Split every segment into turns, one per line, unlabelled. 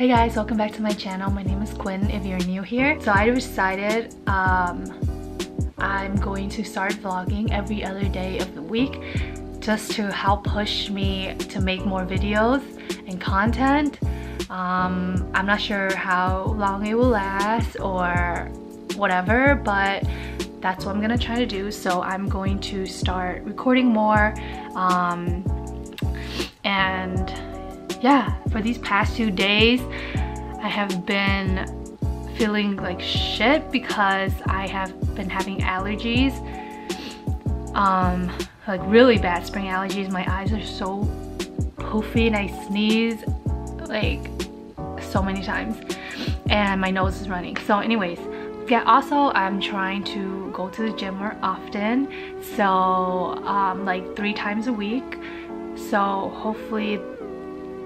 Hey guys, welcome back to my channel. My name is Quynh if you're new here. So I decided um, I'm going to start vlogging every other day of the week just to help push me to make more videos and content. Um, I'm not sure how long it will last or whatever, but that's what I'm gonna try to do. So I'm going to start recording more um, and yeah, for these past two days, I have been feeling like shit because I have been having allergies. Um, like really bad spring allergies. My eyes are so poofy and I sneeze like so many times and my nose is running. So anyways, yeah, also I'm trying to go to the gym more often. So um, like three times a week. So hopefully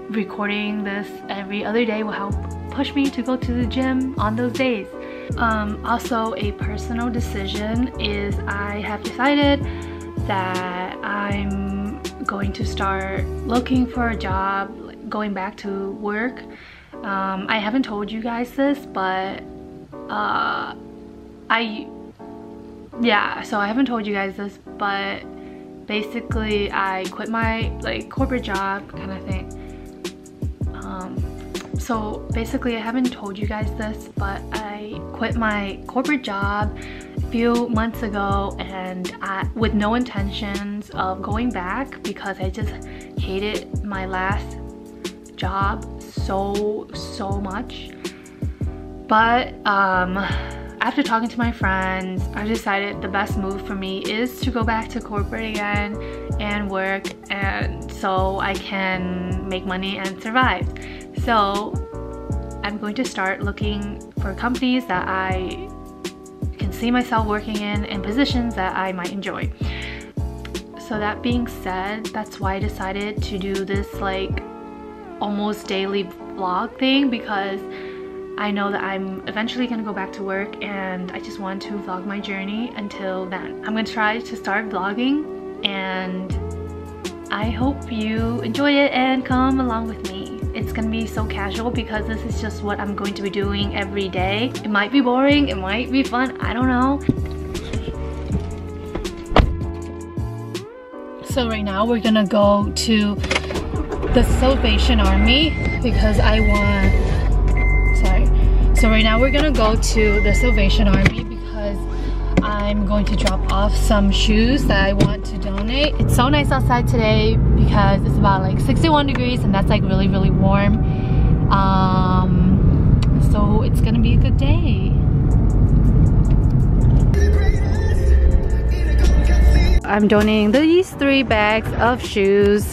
recording this every other day will help push me to go to the gym on those days. Um, also, a personal decision is I have decided that I'm going to start looking for a job, going back to work. Um, I haven't told you guys this, but uh, I, yeah, so I haven't told you guys this, but basically I quit my like corporate job kind of thing so basically I haven't told you guys this but I quit my corporate job a few months ago and I, with no intentions of going back because I just hated my last job so so much but um after talking to my friends, I decided the best move for me is to go back to corporate again and work and so I can make money and survive. So I'm going to start looking for companies that I can see myself working in and positions that I might enjoy. So that being said, that's why I decided to do this like almost daily vlog thing because I know that I'm eventually gonna go back to work and I just want to vlog my journey until then. I'm gonna try to start vlogging and I hope you enjoy it and come along with me. It's gonna be so casual because this is just what I'm going to be doing every day. It might be boring, it might be fun, I don't know. So right now we're gonna go to the Salvation Army because I want sorry. so right now we're gonna go to the Salvation Army because I'm going to drop off some shoes that I want to donate. It's so nice outside today because it's about like 61 degrees and that's like really, really warm. Um, so it's gonna be a good day. I'm donating these three bags of shoes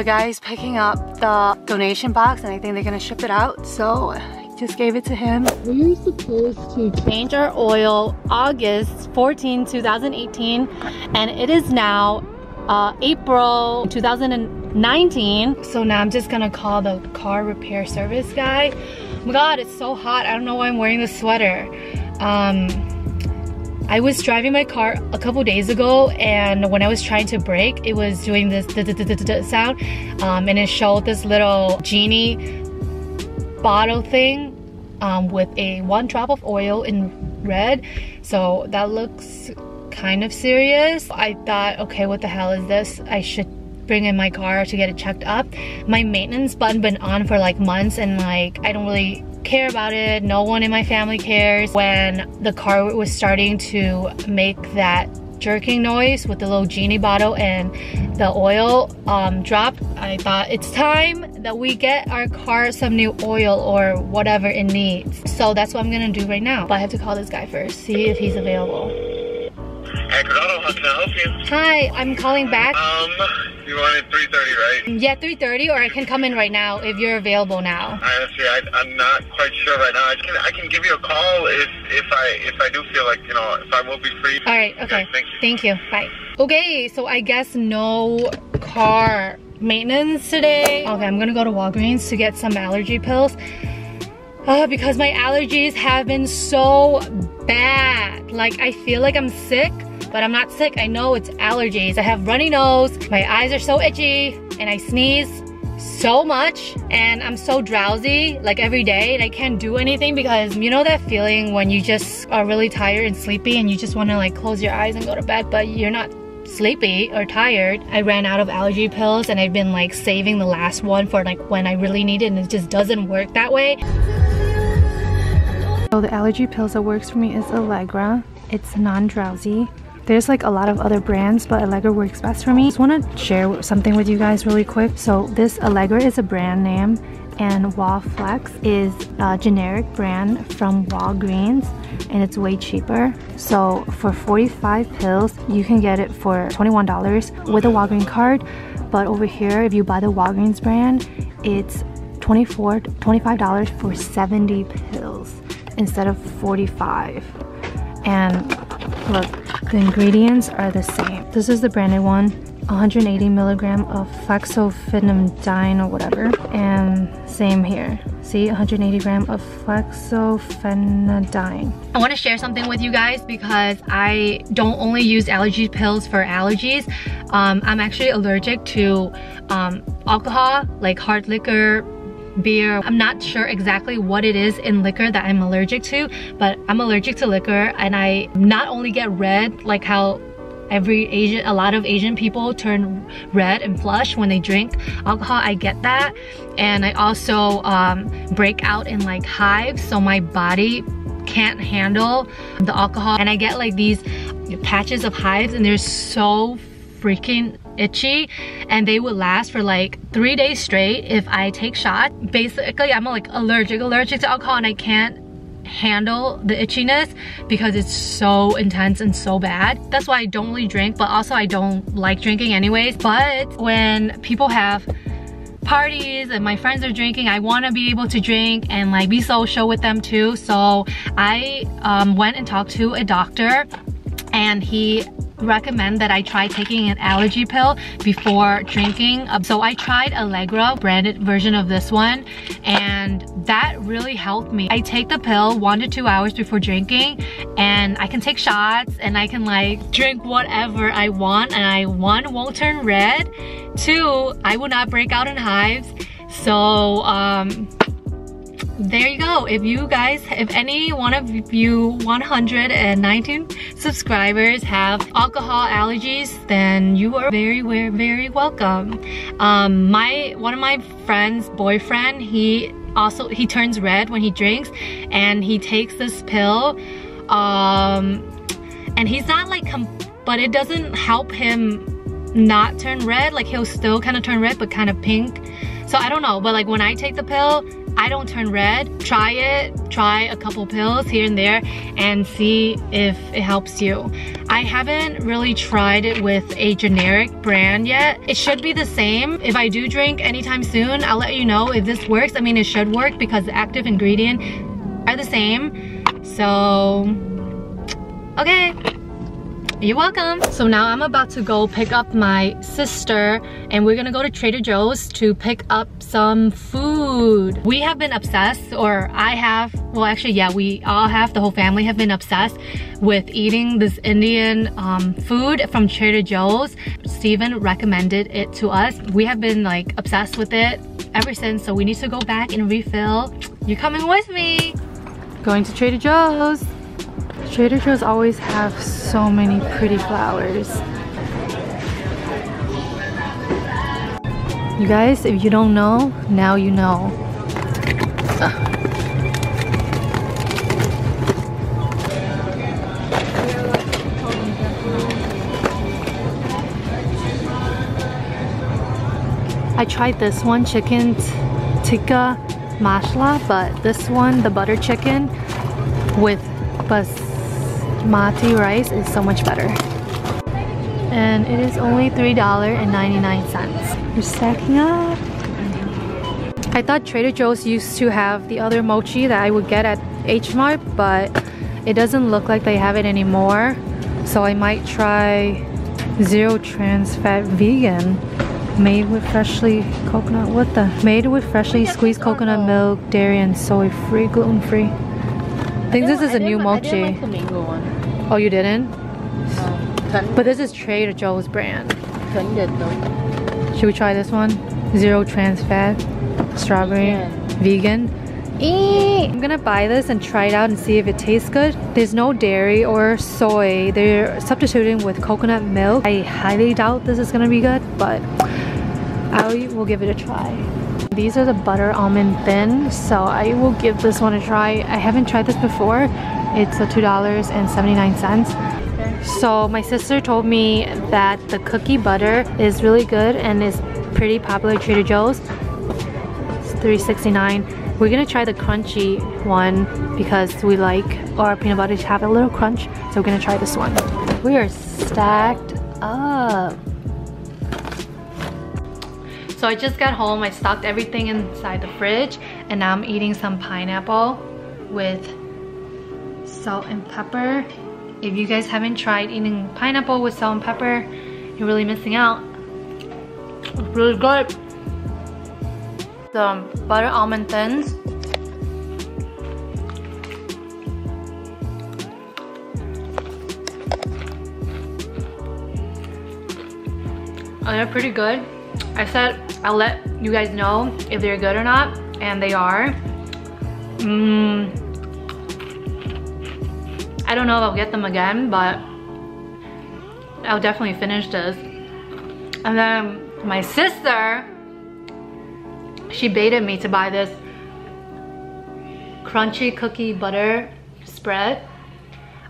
The guy's picking up the donation box and I think they're gonna ship it out. So I just gave it to him. We were supposed to change our oil August 14, 2018 and it is now uh, April 2019. So now I'm just gonna call the car repair service guy. Oh my god, it's so hot. I don't know why I'm wearing this sweater. Um, I was driving my car a couple days ago and when I was trying to brake, it was doing this sound um, and it showed this little genie bottle thing um, with a one drop of oil in red. So that looks kind of serious. I thought, okay, what the hell is this? I should bring in my car to get it checked up. My maintenance button been on for like months and like I don't really care about it. No one in my family cares. When the car was starting to make that jerking noise with the little genie bottle and the oil um, dropped, I thought it's time that we get our car some new oil or whatever it needs. So that's what I'm gonna do right now. But I have to call this guy first, see if he's available.
Hi, how can I help you?
Hi, I'm calling back.
Um, You wanted 3.30, right?
Yeah, 3.30 or I can come in right now if you're available now.
Honestly, I, I'm not quite sure right now. I can, I can give you a call if, if I if I do feel like, you know, if I will be free.
All right, okay.
thank you.
Thank you, bye. Okay, so I guess no car maintenance today. Okay, I'm gonna go to Walgreens to get some allergy pills. Uh, because my allergies have been so bad. Like I feel like I'm sick, but I'm not sick. I know it's allergies. I have runny nose, my eyes are so itchy, and I sneeze so much and I'm so drowsy like every day and I can't do anything because you know that feeling when you just are really tired and sleepy and you just want to like close your eyes and go to bed but you're not sleepy or tired. I ran out of allergy pills and I've been like saving the last one for like when I really need it and it just doesn't work that way. So the allergy pills that works for me is Allegra. It's non-drowsy. There's like a lot of other brands, but Allegra works best for me. Just want to share something with you guys really quick. So this Allegra is a brand name and Wallflex is a generic brand from Walgreens and it's way cheaper. So for 45 pills, you can get it for $21 with a Walgreens card. But over here, if you buy the Walgreens brand, it's $24, $25 for 70 pills instead of 45. And look, the ingredients are the same. This is the branded one. 180 milligram of fexofenadine or whatever. And same here. See, 180 gram of fexofenadine. I want to share something with you guys because I don't only use allergy pills for allergies. Um, I'm actually allergic to um, alcohol, like hard liquor, beer. I'm not sure exactly what it is in liquor that I'm allergic to, but I'm allergic to liquor and I not only get red like how every Asian, a lot of Asian people turn red and flush when they drink alcohol. I get that. And I also um, break out in like hives so my body can't handle the alcohol. And I get like these patches of hives and they're so freaking itchy and they would last for like three days straight if I take shots. Basically, I'm like allergic, allergic to alcohol and I can't handle the itchiness because it's so intense and so bad. That's why I don't really drink, but also I don't like drinking anyways. But when people have parties and my friends are drinking, I want to be able to drink and like be social with them too. So I um, went and talked to a doctor and he recommend that I try taking an allergy pill before drinking. Um, so I tried Allegra branded version of this one and that really helped me. I take the pill one to two hours before drinking and I can take shots and I can like drink whatever I want and I one won't turn red, two I will not break out in hives. So um, there you go. If you guys, if any one of you 119 subscribers have alcohol allergies, then you are very, very, very welcome. Um, my One of my friend's boyfriend, he also, he turns red when he drinks and he takes this pill. Um, and he's not like, but it doesn't help him not turn red. Like he'll still kind of turn red, but kind of pink. So I don't know, but like when I take the pill, I don't turn red. Try it, try a couple pills here and there and see if it helps you. I haven't really tried it with a generic brand yet. It should be the same. If I do drink anytime soon, I'll let you know if this works. I mean, it should work because the active ingredient are the same. So, okay. You're welcome. So now I'm about to go pick up my sister and we're gonna go to Trader Joe's to pick up some food. We have been obsessed, or I have, well actually yeah, we all have, the whole family have been obsessed with eating this Indian um, food from Trader Joe's. Steven recommended it to us. We have been like obsessed with it ever since, so we need to go back and refill. You're coming with me. Going to Trader Joe's. Trader Joe's always have so many pretty flowers. You guys, if you don't know, now you know. I tried this one, chicken tikka masala, but this one, the butter chicken with bas basmati rice is so much better. and it is only $3.99. We're stacking up. I thought Trader Joe's used to have the other mochi that I would get at H Mart, but it doesn't look like they have it anymore. So I might try zero trans fat vegan made with freshly coconut what the made with freshly squeezed coconut milk dairy and soy free gluten free I think this is a new mochi.
like the mango one.
Oh you didn't?
Um,
but this is Trader Joe's brand.
Ken did though.
Should we try this one? Zero trans fat strawberry vegan. I'm gonna buy this and try it out and see if it tastes good. There's no dairy or soy. They're substituting with coconut milk. I highly doubt this is gonna be good, but I will give it a try. These are the butter almond thin, so I will give this one a try. I haven't tried this before. It's a $2.79. So my sister told me that the cookie butter is really good and is pretty popular at Trader Joe's. It's $3.69. We're gonna try the crunchy one because we like our peanut butter to have a little crunch. So we're gonna try this one. We are stacked up. So I just got home, I stocked everything inside the fridge and now I'm eating some pineapple with salt and pepper. If you guys haven't tried eating pineapple with salt and pepper, you're really missing out. It's really good. Some butter almond thins. Oh, they're pretty good. I said I'll let you guys know if they're good or not, and they are. Mmm. I don't know if I'll get them again, but I'll definitely finish this. And then my sister, she baited me to buy this crunchy cookie butter spread.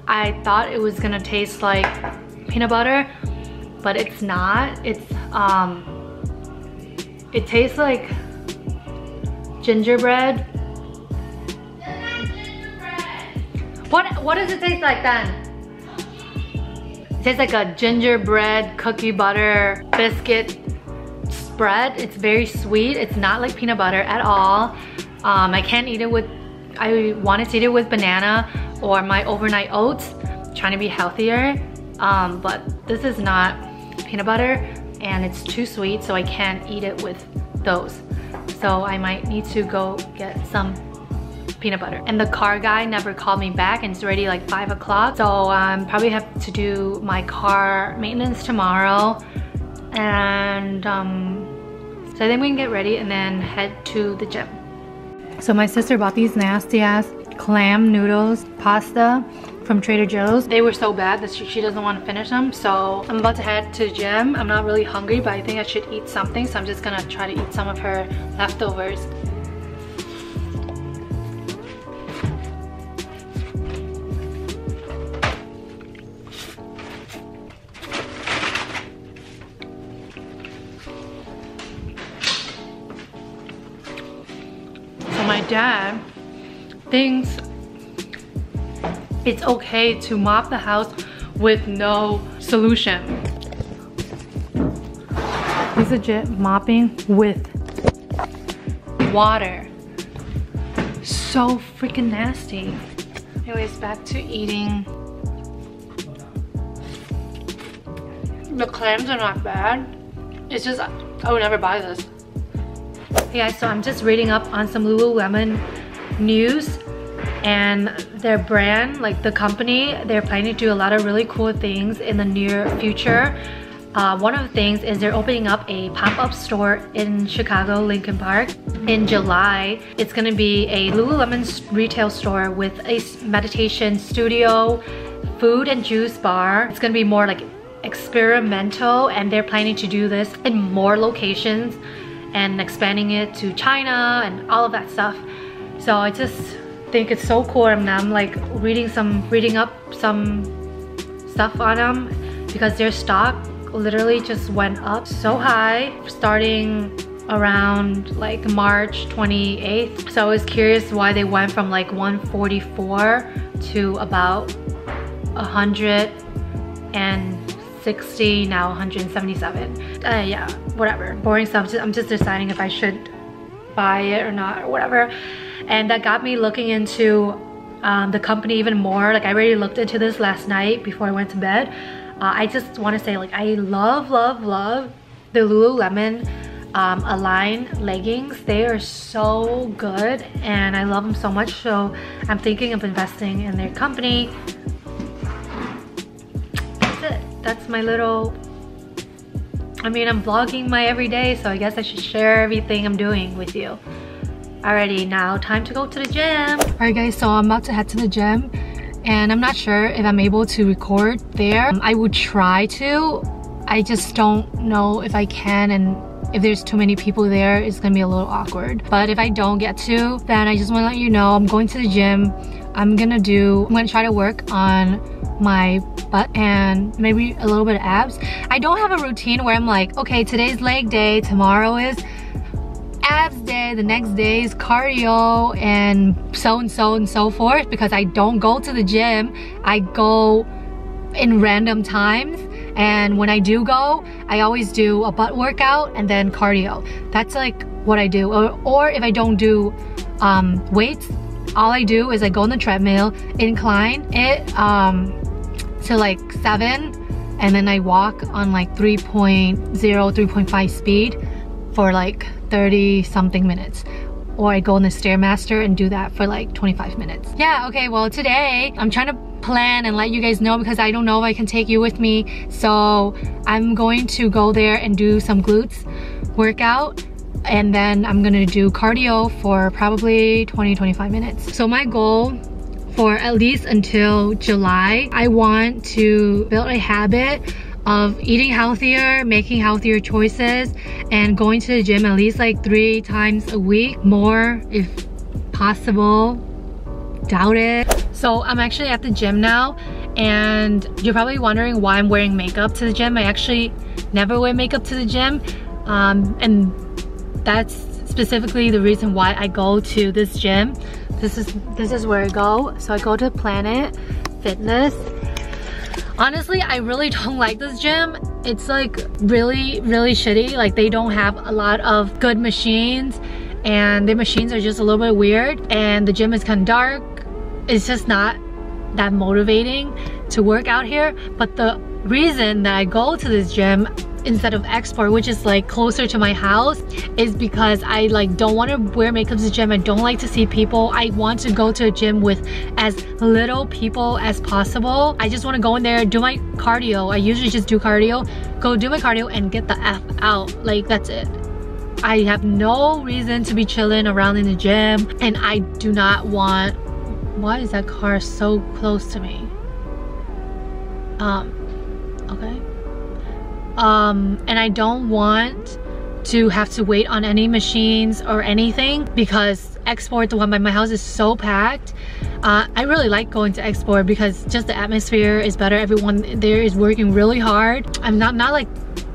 I thought it was gonna taste like peanut butter, but it's not. It's um, it tastes like gingerbread. What what does it taste like then? It tastes like a gingerbread cookie butter biscuit spread. It's very sweet. It's not like peanut butter at all. Um, I can't eat it with, I wanted to eat it with banana or my overnight oats, trying to be healthier. Um, but this is not peanut butter and it's too sweet so I can't eat it with those. So I might need to go get some peanut butter. And the car guy never called me back and it's already like five o'clock. So I um, probably have to do my car maintenance tomorrow. And um, so I think we can get ready and then head to the gym. So my sister bought these nasty ass clam noodles, pasta from Trader Joe's. They were so bad that she, she doesn't want to finish them. So I'm about to head to the gym. I'm not really hungry, but I think I should eat something. So I'm just gonna try to eat some of her leftovers. So my dad thinks it's okay to mop the house with no solution. He's legit mopping with water. So freaking nasty. Anyways, back to eating. The clams are not bad. It's just, I would never buy this. Hey guys, so I'm just reading up on some Lululemon news and their brand, like the company, they're planning to do a lot of really cool things in the near future. Uh, one of the things is they're opening up a pop-up store in Chicago, Lincoln Park. In July, it's gonna be a Lululemon retail store with a meditation studio, food and juice bar. It's gonna be more like experimental and they're planning to do this in more locations and expanding it to China and all of that stuff. So I just think it's so cool and I'm like reading some reading up some stuff on them because their stock literally just went up so high starting around like March 28th. So I was curious why they went from like 144 to about 100 and 160, now 177. Uh, yeah, whatever. Boring stuff. I'm just deciding if I should buy it or not or whatever. And that got me looking into um, the company even more. Like I already looked into this last night before I went to bed. Uh, I just want to say like I love, love, love the Lululemon um, Align leggings. They are so good and I love them so much. So I'm thinking of investing in their company. That's it. That's my little I mean, I'm vlogging my everyday, so I guess I should share everything I'm doing with you. Alrighty, now time to go to the gym. Alright guys, so I'm about to head to the gym and I'm not sure if I'm able to record there. Um, I would try to. I just don't know if I can and if there's too many people there, it's gonna be a little awkward. But if I don't get to, then I just wanna let you know I'm going to the gym. I'm gonna do, I'm gonna try to work on my butt and maybe a little bit of abs. I don't have a routine where I'm like, okay, today's leg day, tomorrow is abs day, the next day is cardio and so and so and so forth because I don't go to the gym. I go in random times and when I do go, I always do a butt workout and then cardio. That's like what I do. Or, or if I don't do um, weights, all I do is I go on the treadmill, incline it um, to like seven and then I walk on like 3.0, 3.5 speed for like 30 something minutes or I go on the Stairmaster and do that for like 25 minutes. Yeah, okay, well today I'm trying to plan and let you guys know because I don't know if I can take you with me. So I'm going to go there and do some glutes workout and then I'm gonna do cardio for probably 20-25 minutes. So my goal for at least until July, I want to build a habit of eating healthier, making healthier choices, and going to the gym at least like three times a week, more if possible. Doubt it. So I'm actually at the gym now, and you're probably wondering why I'm wearing makeup to the gym. I actually never wear makeup to the gym, um, and that's specifically the reason why I go to this gym. This is this is where I go. So I go to Planet Fitness Honestly, I really don't like this gym. It's like really, really shitty. Like they don't have a lot of good machines and the machines are just a little bit weird and the gym is kind of dark. It's just not that motivating to work out here. But the reason that I go to this gym instead of XSport which is like closer to my house is because I like don't want to wear makeup to the gym. I don't like to see people. I want to go to a gym with as little people as possible. I just want to go in there do my cardio. I usually just do cardio. Go do my cardio and get the F out. Like that's it. I have no reason to be chilling around in the gym and I do not want why is that car so close to me? Um um, and I don't want to have to wait on any machines or anything because XSport the one by my house is so packed. Uh, I really like going to XSport because just the atmosphere is better. Everyone there is working really hard. I'm not not like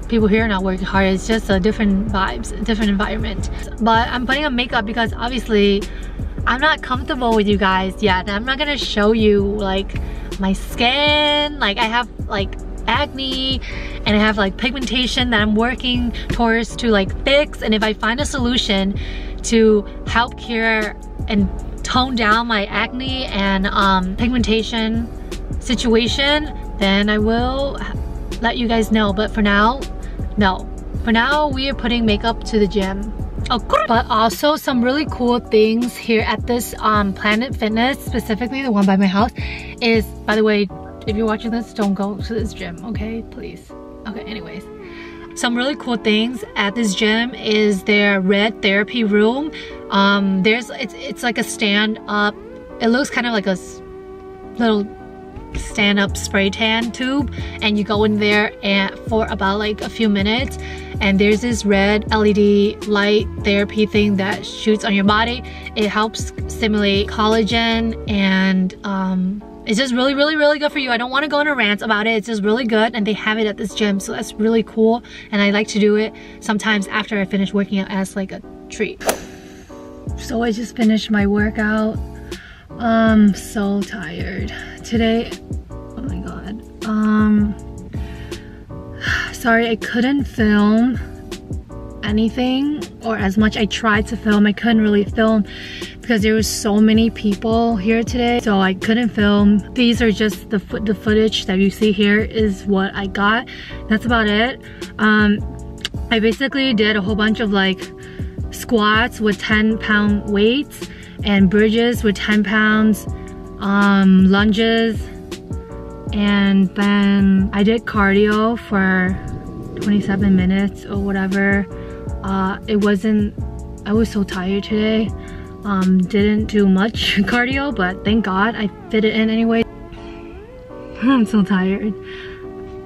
people here are not working hard. It's just a different vibes different environment. But I'm putting on makeup because obviously I'm not comfortable with you guys yet. I'm not gonna show you like my skin. Like I have like acne and I have like pigmentation that I'm working towards to like fix. And if I find a solution to help cure and tone down my acne and um, pigmentation situation then I will let you guys know. But for now no. For now we are putting makeup to the gym. Oh, but also some really cool things here at this um, Planet Fitness, specifically the one by my house, is, by the way, if you're watching this, don't go to this gym, okay? Please. Okay, anyways. Some really cool things at this gym is their red therapy room. Um, there's it's it's like a stand up. It looks kind of like a little stand up spray tan tube and you go in there and for about like a few minutes and there's this red LED light therapy thing that shoots on your body. It helps stimulate collagen and um, it's just really, really, really good for you. I don't want to go on a rant about it. It's just really good and they have it at this gym. So that's really cool. And I like to do it sometimes after I finish working out as like a treat. So I just finished my workout. I'm so tired. Today, oh my God. Um, sorry I couldn't film anything or as much I tried to film I couldn't really film because there was so many people here today so I couldn't film. These are just the foot the footage that you see here is what I got. That's about it. Um I basically did a whole bunch of like squats with 10 pound weights and bridges with 10 pounds um lunges and then I did cardio for 27 minutes or whatever. Uh, it wasn't I was so tired today um, didn't do much cardio but thank god I fit it in anyway. I'm so tired.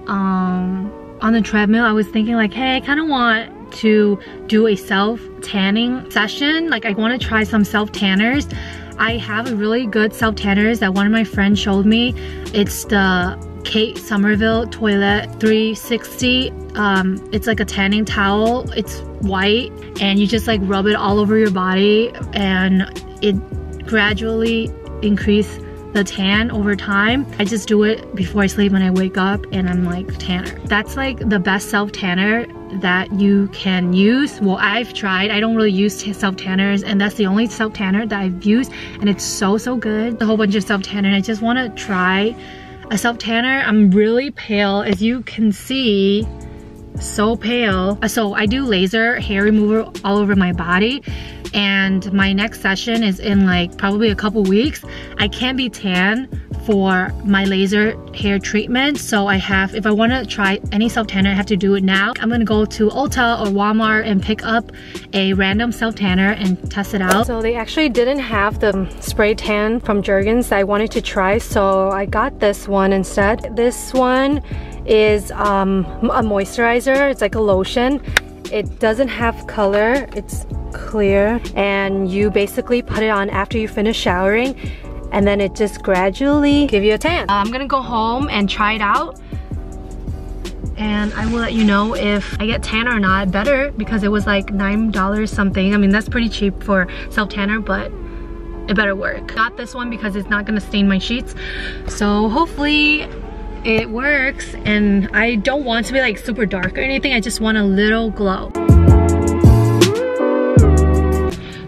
Um, on the treadmill I was thinking like hey I kind of want to do a self tanning session. Like I want to try some self tanners I have a really good self tanners that one of my friends showed me. It's the Kate Somerville Towelette 360. Um, it's like a tanning towel. It's white and you just like rub it all over your body and it gradually increase the tan over time. I just do it before I sleep when I wake up and I'm like tanner. That's like the best self tanner that you can use. Well, I've tried. I don't really use self tanners and that's the only self tanner that I've used and it's so, so good. A whole bunch of self tanner and I just want to try a self tanner. I'm really pale as you can see so pale. So I do laser hair removal all over my body and my next session is in like probably a couple weeks. I can't be tan for my laser hair treatment so I have if I want to try any self tanner I have to do it now. I'm gonna go to Ulta or Walmart and pick up a random self tanner and test it out. So they actually didn't have the spray tan from Jergens that I wanted to try so I got this one instead. This one is um, a moisturizer. It's like a lotion it doesn't have color it's clear and you basically put it on after you finish showering and then it just gradually give you a tan. Uh, I'm gonna go home and try it out and I will let you know if I get tan or not. Better because it was like $9 something. I mean, that's pretty cheap for self-tanner, but it better work. Got this one because it's not gonna stain my sheets. So hopefully it works and I don't want to be like super dark or anything. I just want a little glow.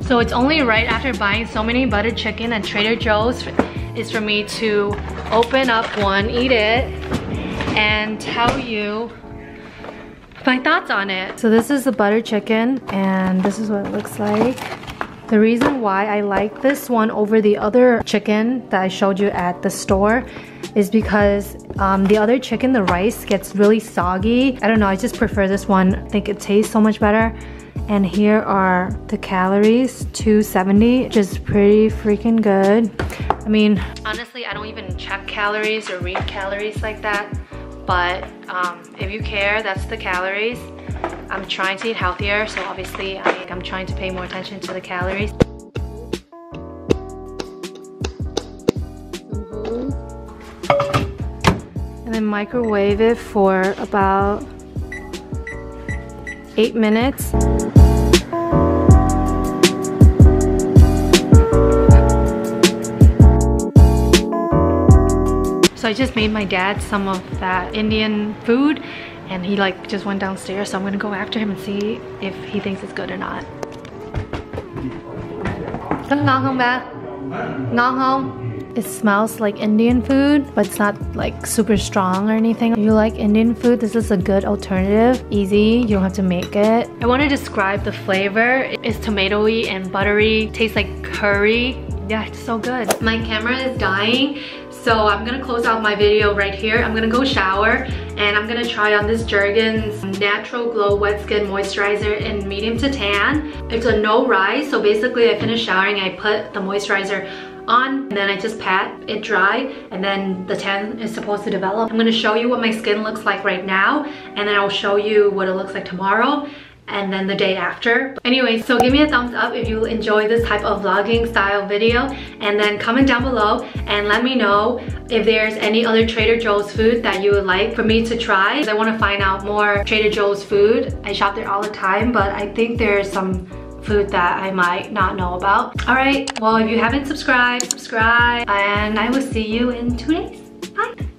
So it's only right after buying so many butter chicken at Trader Joe's is for me to open up one, eat it, and tell you my thoughts on it. So this is the butter chicken and this is what it looks like. The reason why I like this one over the other chicken that I showed you at the store is because um, the other chicken, the rice, gets really soggy. I don't know, I just prefer this one. I think it tastes so much better. And here are the calories, 270, which is pretty freaking good. I mean, honestly, I don't even check calories or read calories like that. But um, if you care, that's the calories. I'm trying to eat healthier, so obviously I, I'm trying to pay more attention to the calories. Mm-hmm. And then microwave it for about eight minutes. So I just made my dad some of that Indian food and he like just went downstairs so I'm gonna go after him and see if he thinks it's good or not. Ngon không ba? Ngon không? It smells like Indian food, but it's not like super strong or anything. If you like Indian food, this is a good alternative. Easy, you don't have to make it. I want to describe the flavor. It's tomatoey and buttery, tastes like curry. Yeah, it's so good. My camera is dying, so I'm gonna close out my video right here. I'm gonna go shower and I'm gonna try on this Jergens Natural Glow Wet Skin Moisturizer in medium to tan. It's a no rise, so basically I finished showering, I put the moisturizer on and then I just pat it dry and then the tan is supposed to develop. I'm gonna show you what my skin looks like right now and then I'll show you what it looks like tomorrow and then the day after. Anyway, so give me a thumbs up if you enjoy this type of vlogging style video and then comment down below and let me know if there's any other Trader Joe's food that you would like for me to try. I want to find out more Trader Joe's food. I shop there all the time, but I think there's some food that I might not know about. All right, well, if you haven't subscribed, subscribe, and I will see you in two days. Bye.